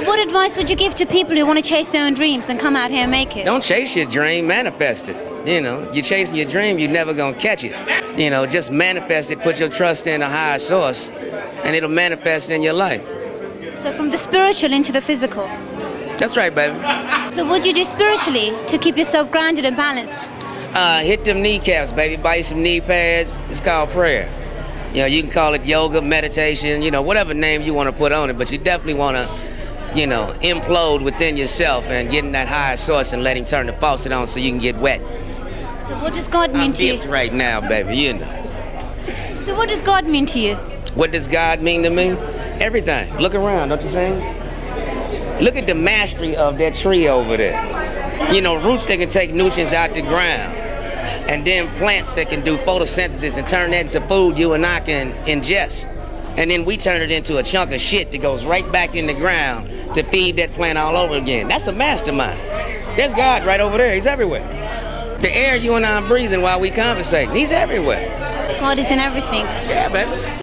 So, what advice would you give to people who want to chase their own dreams and come out here and make it? Don't chase your dream, manifest it. You know, you're chasing your dream, you're never gonna catch it. You know, just manifest it, put your trust in a higher source, and it'll manifest in your life. So, from the spiritual into the physical. That's right, baby. So, what do you do spiritually to keep yourself grounded and balanced? Uh, hit them kneecaps, baby. Buy you some knee pads. It's called prayer. You know, you can call it yoga, meditation, you know, whatever name you want to put on it, but you definitely want to, you know, implode within yourself and getting that higher source and letting turn the faucet on so you can get wet. So, what does God mean I'm to you? right now, baby, you know. So, what does God mean to you? What does God mean to me? Everything. Look around, don't you think? Look at the mastery of that tree over there. You know, roots that can take nutrients out the ground. And then plants that can do photosynthesis and turn that into food you and I can ingest. And then we turn it into a chunk of shit that goes right back in the ground to feed that plant all over again. That's a mastermind. There's God right over there. He's everywhere. The air you and I are breathing while we conversate, he's everywhere. God is in everything. Yeah, baby.